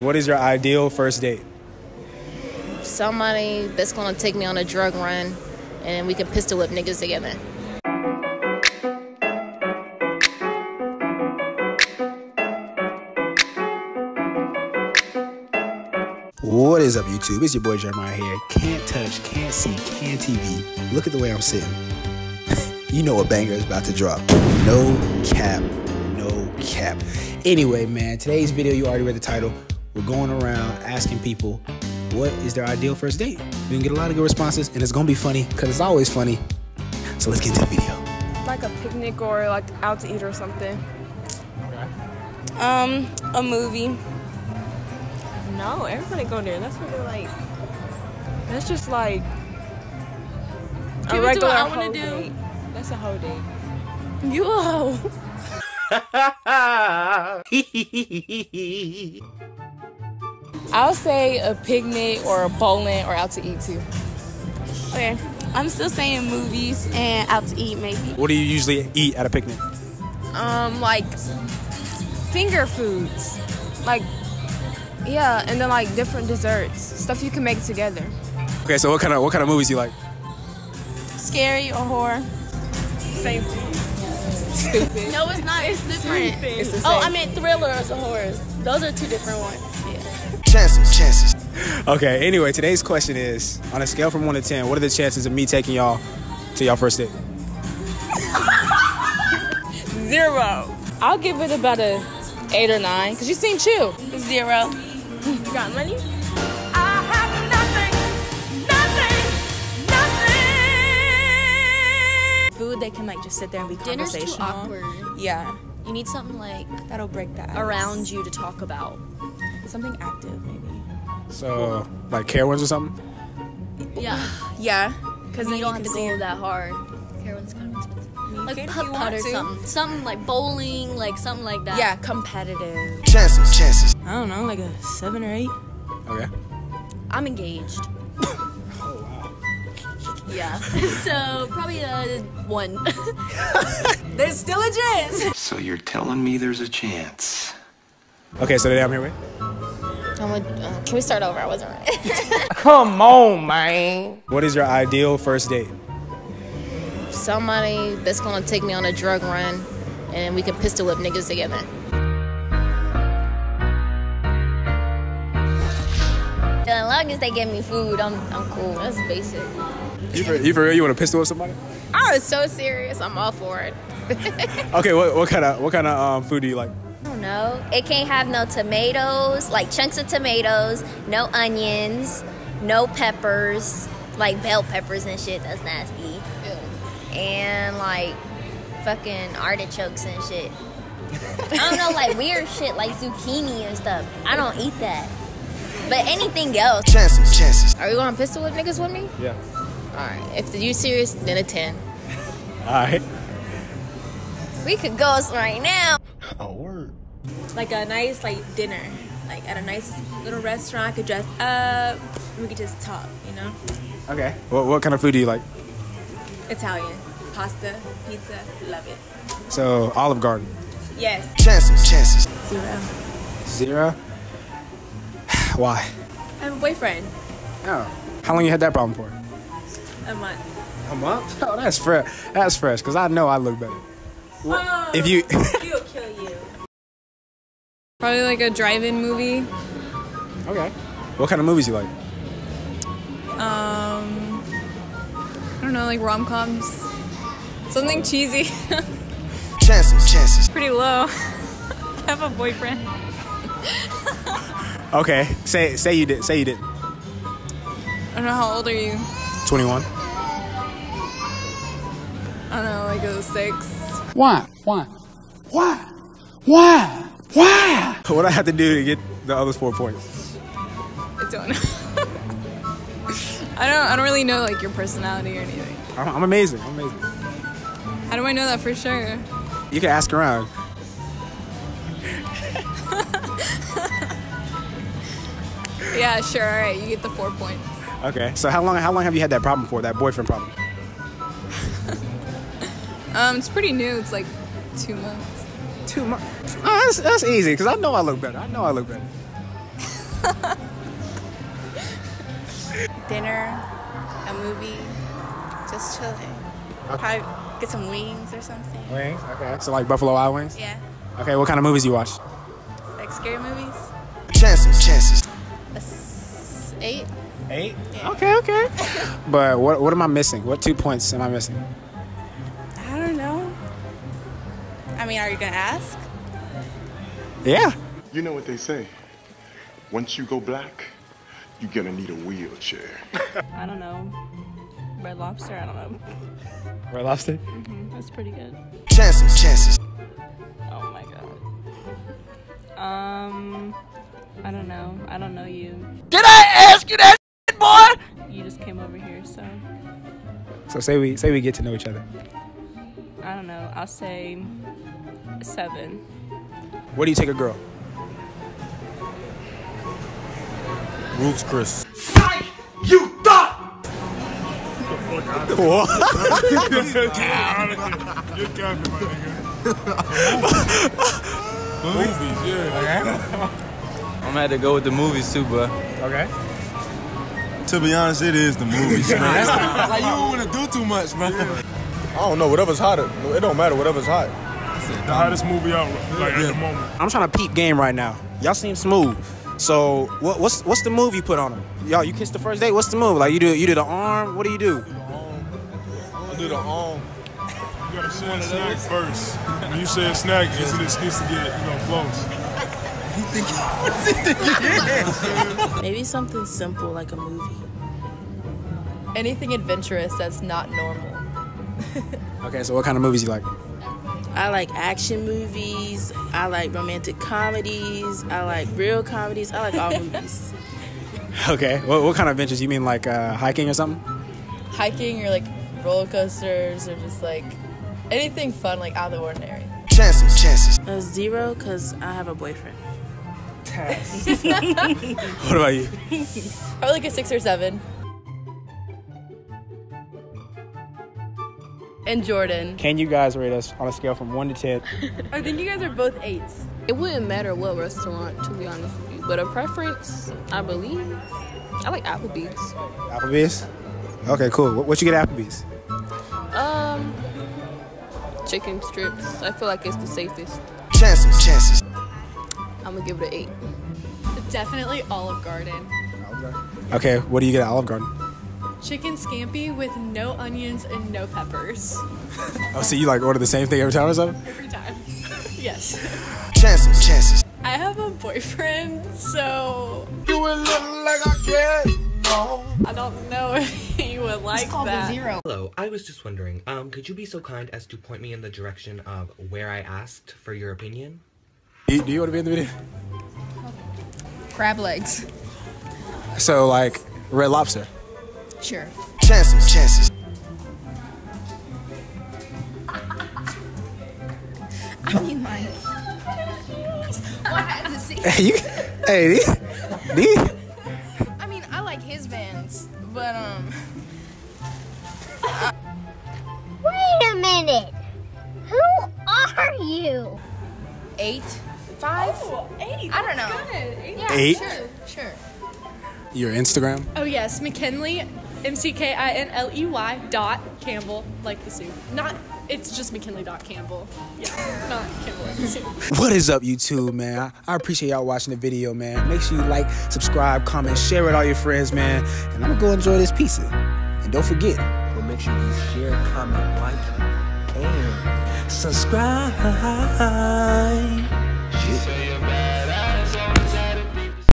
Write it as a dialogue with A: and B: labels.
A: What is your ideal first date?
B: Somebody that's gonna take me on a drug run and we can pistol whip niggas together.
A: What is up, YouTube? It's your boy Jeremiah here. Can't touch, can't see, CanTV. Look at the way I'm sitting. you know a banger is about to drop. No cap, no cap. Anyway, man, today's video, you already read the title. We're going around asking people what is their ideal first date. We can get a lot of good responses, and it's gonna be funny because it's always funny. So let's get into the video.
C: like a picnic or like out to eat or something.
A: Okay.
C: Um, a movie.
D: No, everybody go there. That's what they're like. That's just like
C: Give it to
D: a regular
C: what I wanna do.
D: date. That's a whole date.
C: You a hoe. I'll say a picnic or a bowling or out to eat too.
E: Okay, I'm still saying movies and out to eat maybe.
A: What do you usually eat at a picnic?
C: Um, like finger foods, like yeah, and then like different desserts, stuff you can make together.
A: Okay, so what kind of what kind of movies do you like?
E: Scary or horror?
C: Same thing. Stupid.
E: No, it's not. It's different.
C: It's the
E: Oh. I meant thrillers or horrors. Those are two different ones. Yeah.
A: Chances, chances. Okay, anyway, today's question is on a scale from 1 to 10, what are the chances of me taking y'all to y'all first date?
C: Zero. I'll give it about a eight or nine because you seem chill.
E: Zero.
C: You got money? I have nothing. Nothing. Nothing.
F: Food they can like just sit there and be
B: Dinner's too awkward.
F: Yeah,
B: You need something like
F: that'll break that
B: around you to talk about.
F: Something active maybe.
A: So, like Carowinds or something?
B: Yeah.
F: Yeah, because
B: you
F: then
B: don't have to
F: can
B: go that hard. Carowinds kind of expensive. Like putt
F: you
B: putt or something. Something like bowling, like something like that.
F: Yeah, competitive.
A: Chances, chances.
F: I don't know, like a seven or eight.
A: Okay.
B: I'm engaged.
A: Oh, wow.
B: Yeah. so probably a one.
F: There's still a chance.
G: So you're telling me there's a chance?
A: Okay, so today I'm here with.
B: I'm a, uh, can we start over? I wasn't right.
D: Come on, man.
A: What is your ideal first date?
B: Somebody that's gonna take me on a drug run and we can pistol whip niggas together. As long as they give me food, I'm I'm cool. That's basic.
A: You for, you for real? You want to pistol with somebody?
B: I was so serious. I'm all for it.
A: Okay, what what kind of what kind of um, food do you like?
H: I don't know. It can't have no tomatoes, like chunks of tomatoes, no onions, no peppers, like bell peppers and shit. That's nasty. And like fucking artichokes and shit. I don't know, like weird shit like zucchini and stuff. I don't eat that. But anything else.
A: Chances, chances.
B: Are you gonna pistol with niggas with me?
A: Yeah.
B: All right. If you serious, then a ten.
A: All right.
H: We could go right now.
F: Oh, Like a nice like dinner, like at a nice little restaurant. I could dress up. We could just talk, you know.
A: Okay. What what kind of food do you like?
F: Italian, pasta, pizza, love it.
A: So Olive Garden.
F: Yes.
A: Chances, chances.
F: Zero.
A: Zero. Why?
F: I have a boyfriend.
A: Oh. How long you had that problem for?
F: A month.
A: A month. Oh, that's fresh. That's fresh. Cause I know I look better.
F: Oh,
A: If you.
F: he'll kill you.
C: Probably like a drive-in movie.
A: okay. What kind of movies you like?
C: Um, I don't know, like rom-coms. Something cheesy.
A: Chances, chances.
C: Pretty low. I have a boyfriend.
A: Okay. Say say you did. Say you did.
C: I don't know how old are you?
A: Twenty one.
C: I don't know, like a six.
I: Why? Why? Why? Why? Why?
A: What I have to do to get the other four points?
C: I don't know. I don't. I don't really know like your personality or anything.
A: I'm, I'm amazing. I'm amazing.
C: How do I know that for sure?
A: You can ask around.
C: Yeah, sure. All right, you get the four points.
A: Okay. So how long how long have you had that problem for? That boyfriend problem?
C: Um, it's pretty new. It's like two months
A: too much. Oh, that's, that's easy because I know I look better. I know I look better.
E: Dinner, a movie, just chilling. Okay. Probably get some wings or something.
A: Wings? Okay. So like Buffalo Wild Wings?
E: Yeah.
A: Okay, what kind of movies you watch?
E: Like scary movies?
A: Chances, chances.
E: eight.
A: Eight? Yeah. Okay, okay. but what, what am I missing? What two points am I missing?
E: Mean, are you gonna ask?
A: Yeah.
J: You know what they say. Once you go black, you're gonna need a wheelchair.
D: I don't know. Red Lobster. I don't know.
A: Red Lobster.
D: hmm That's pretty good.
A: Chances. Chances.
D: Oh my god. Um, I don't know. I don't know you.
I: Did I ask you that, boy?
D: You just came over here, so
A: So say we say we get to know each other.
D: I don't know. I'll say seven.
A: Where do you take a girl?
K: Ruth's Chris.
I: You thought!
A: What?
K: Movies, yeah.
L: I'm gonna have to go with the movies too, bro.
A: Okay.
K: To be honest, it is the movies, man.
M: like you don't want to do too much, man.
K: I don't know. Whatever's hotter. it don't matter. Whatever's hot.
N: The hottest movie out like at the moment.
A: I'm trying to peep game right now. Y'all seem smooth. So what, what's what's the move you put on them? Y'all, you kissed the first date. What's the move? Like you do you do the arm? What do you do?
K: I do the arm.
N: You gotta say snack first. When you say snack, it's an excuse to get you know close.
O: what's he thinking Maybe something simple like a movie.
C: Anything adventurous that's not normal.
A: Okay, so what kind of movies you like?
O: I like action movies. I like romantic comedies. I like real comedies. I like all movies.
A: Okay, what, what kind of adventures? You mean like uh, hiking or something?
C: Hiking or like roller coasters or just like anything fun, like out of the ordinary.
A: Chances, chances.
O: A zero, because I have a boyfriend.
A: What about you?
C: Probably like a six or seven. And Jordan.
A: Can you guys rate us on a scale from one to ten?
C: I think you guys are both eights.
P: It wouldn't matter what restaurant, to be honest with you. But a preference, I believe, I like Applebee's.
A: Applebee's. Okay, cool. What, what you get at Applebee's?
P: Um, chicken strips. I feel like it's the safest.
A: Chances, chances.
P: I'm gonna give it an eight.
Q: Definitely Olive Garden.
A: Okay, what do you get at Olive Garden?
Q: Chicken scampi with no onions and no peppers.
A: Oh, so you like order the same thing every time or something?
Q: Every time. yes.
A: Chances, chances.
Q: I have a boyfriend, so
I: You would look like I care. No.
Q: I don't know if he would like that.
R: Hello, I was just wondering, um, could you be so kind as to point me in the direction of where I asked for your opinion?
A: Do you, do you want to be in the video?
C: Crab legs.
A: So like Red Lobster.
C: Sure.
A: Chances, chances.
C: I mean, like. What has to see?
A: Hey, you, hey, these, these,
C: I mean, I like his bands, but um.
S: Wait a minute. Who are you?
C: Eight, five,
Q: Oh, eight.
C: I don't know.
Q: good. Eight.
C: Yeah,
A: Eight?
C: sure, sure.
A: your Instagram.
Q: Oh yes, McKinley, M C K I N L E Y dot Campbell, like the soup. Not. It's just McKinley dot Campbell. Yeah, not Campbell like the soup.
A: What is up, YouTube, man? I, I appreciate y'all watching the video, man. Make sure you like, subscribe, comment, share with all your friends, man. And I'm gonna go enjoy this pizza. And don't forget,
T: But make sure you share, comment, like, and subscribe.